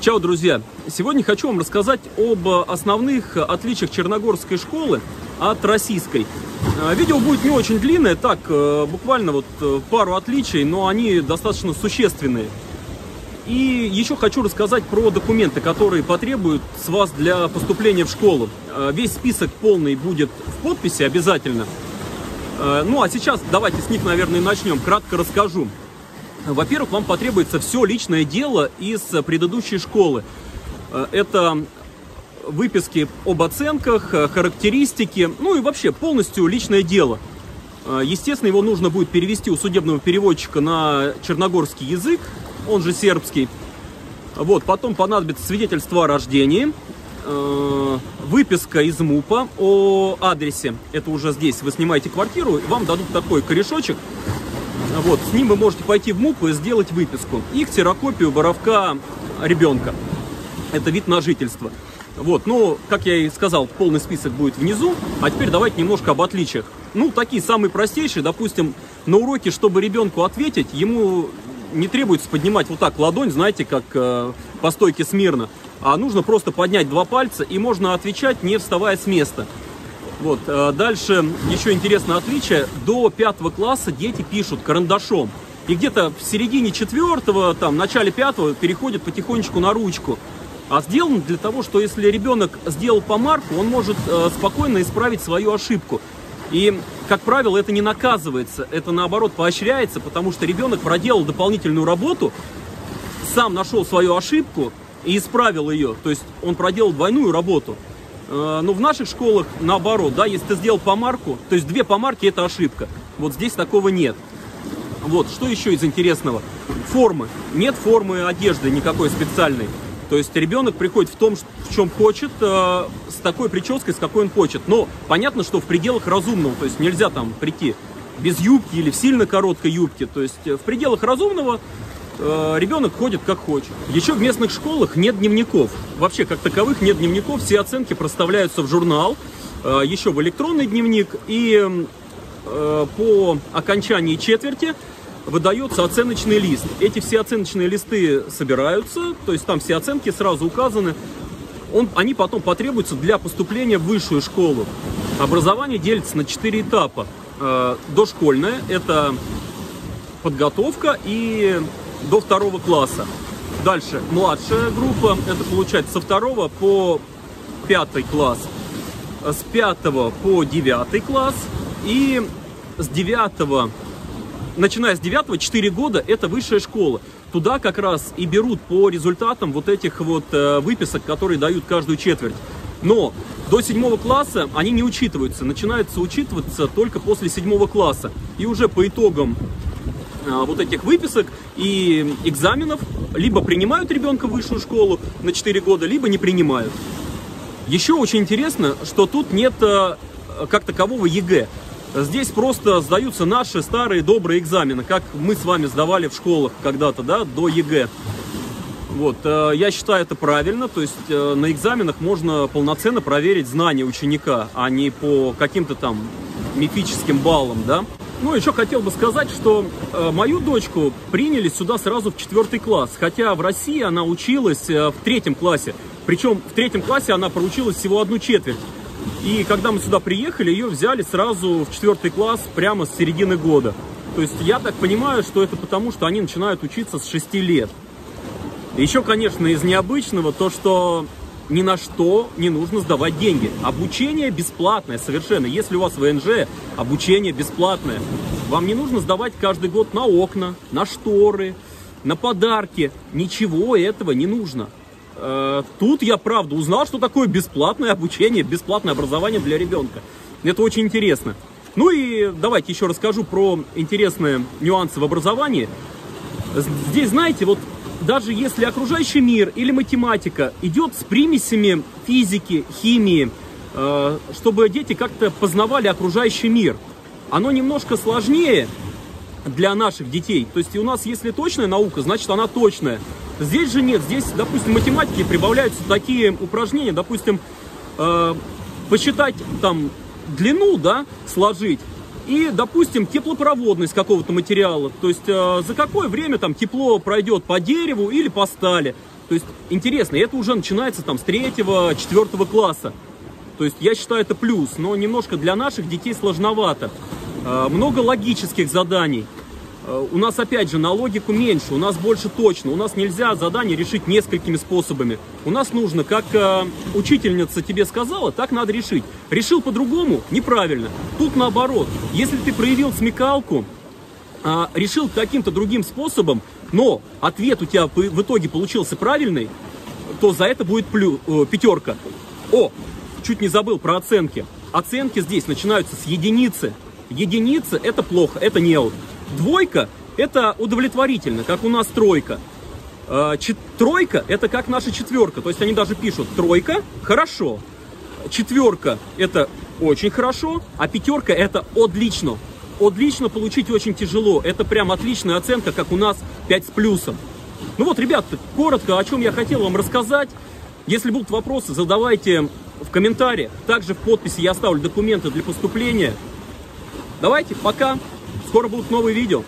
Чао, друзья! Сегодня хочу вам рассказать об основных отличиях черногорской школы от российской. А, видео будет не очень длинное, так, э, буквально вот э, пару отличий, но они достаточно существенные. И еще хочу рассказать про документы, которые потребуют с вас для поступления в школу. А, весь список полный будет в подписи обязательно. А, ну а сейчас давайте с них, наверное, начнем. Кратко расскажу. Во-первых, вам потребуется все личное дело из предыдущей школы. Это выписки об оценках, характеристики, ну и вообще полностью личное дело. Естественно, его нужно будет перевести у судебного переводчика на черногорский язык, он же сербский. Вот, потом понадобится свидетельство о рождении, э, выписка из МУПа о адресе. Это уже здесь. Вы снимаете квартиру, вам дадут такой корешочек. Вот, с ним вы можете пойти в МУП и сделать выписку. И ксерокопию воровка ребенка. Это вид на жительство. Вот, ну, как я и сказал, полный список будет внизу. А теперь давайте немножко об отличиях. Ну, такие самые простейшие, допустим, на уроке, чтобы ребенку ответить, ему не требуется поднимать вот так ладонь, знаете, как э, по стойке смирно, а нужно просто поднять два пальца, и можно отвечать, не вставая с места. Вот, э, дальше еще интересное отличие. До пятого класса дети пишут карандашом. И где-то в середине четвертого, там, начале пятого переходят потихонечку на ручку. А сделано для того, что если ребенок сделал помарку, он может э, спокойно исправить свою ошибку. И, как правило, это не наказывается, это наоборот поощряется, потому что ребенок проделал дополнительную работу, сам нашел свою ошибку и исправил ее. То есть он проделал двойную работу. Э, но в наших школах наоборот, да, если ты сделал помарку, то есть две помарки это ошибка. Вот здесь такого нет. Вот, что еще из интересного? Формы. Нет формы одежды никакой специальной. То есть ребенок приходит в том, в чем хочет, э, с такой прической, с какой он хочет. Но понятно, что в пределах разумного. То есть нельзя там прийти без юбки или в сильно короткой юбке. То есть э, в пределах разумного ребенок ходит как хочет. Еще в местных школах нет дневников. Вообще, как таковых, нет дневников. Все оценки проставляются в журнал, э, еще в электронный дневник. И э, по окончании четверти выдается оценочный лист. Эти все оценочные листы собираются, то есть там все оценки сразу указаны. Он, они потом потребуются для поступления в высшую школу. Образование делится на четыре этапа. Э, дошкольное – это подготовка и до второго класса. Дальше младшая группа, это получается со второго по пятый класс. С пятого по девятый класс и с девятого начиная с 9 4 года это высшая школа. Туда как раз и берут по результатам вот этих вот э, выписок, которые дают каждую четверть. Но до седьмого класса они не учитываются. Начинаются учитываться только после седьмого класса. И уже по итогам вот этих выписок и экзаменов либо принимают ребенка в высшую школу на 4 года, либо не принимают. Еще очень интересно, что тут нет э, как такового ЕГЭ. Здесь просто сдаются наши старые добрые экзамены, как мы с вами сдавали в школах когда-то, да, до ЕГЭ. Вот, э, я считаю это правильно, то есть э, на экзаменах можно полноценно проверить знания ученика, а не по каким-то там мифическим баллам, да. Ну, еще хотел бы сказать, что э, мою дочку приняли сюда сразу в четвертый класс, хотя в России она училась в третьем классе. Причем в третьем классе она проучилась всего одну четверть. И когда мы сюда приехали, ее взяли сразу в четвертый класс прямо с середины года. То есть я так понимаю, что это потому, что они начинают учиться с 6 лет. Еще, конечно, из необычного то, что ни на что не нужно сдавать деньги. Обучение бесплатное совершенно. Если у вас ВНЖ, обучение бесплатное. Вам не нужно сдавать каждый год на окна, на шторы, на подарки. Ничего этого не нужно. Э, тут я, правда, узнал, что такое бесплатное обучение, бесплатное образование для ребенка. Это очень интересно. Ну и давайте еще расскажу про интересные нюансы в образовании. Здесь, знаете, вот даже если окружающий мир или математика идет с примесями физики, химии, э, чтобы дети как-то познавали окружающий мир, оно немножко сложнее для наших детей. То есть у нас, если точная наука, значит она точная. Здесь же нет, здесь, допустим, в математике прибавляются такие упражнения, допустим, э, посчитать там длину, да, сложить, И, допустим, теплопроводность какого-то материала. То есть э, за какое время там тепло пройдет по дереву или по стали. То есть интересно, это уже начинается там с третьего, четвертого класса. То есть я считаю это плюс, но немножко для наших детей сложновато. Э, много логических заданий. Э, у нас, опять же, на логику меньше, у нас больше точно. У нас нельзя задание решить несколькими способами. У нас нужно, как э, учительница тебе сказала, так надо решить. Решил по-другому – неправильно. Тут наоборот. Если ты проявил смекалку, э, решил каким-то другим способом, но ответ у тебя в итоге получился правильный, то за это будет плю, э, пятерка. О, чуть не забыл про оценки. Оценки здесь начинаются с единицы. Единица – это плохо, это неуд. Двойка – это удовлетворительно, как у нас тройка. А, тройка – это как наша четверка. То есть они даже пишут тройка – хорошо. Четверка – это очень хорошо, а пятерка – это отлично. Отлично получить очень тяжело. Это прям отличная оценка, как у нас 5 с плюсом. Ну вот, ребята, коротко, о чем я хотел вам рассказать. Если будут вопросы, задавайте в комментариях. Также в подписи я оставлю документы для поступления. Давайте, пока. Скоро будут новые видео.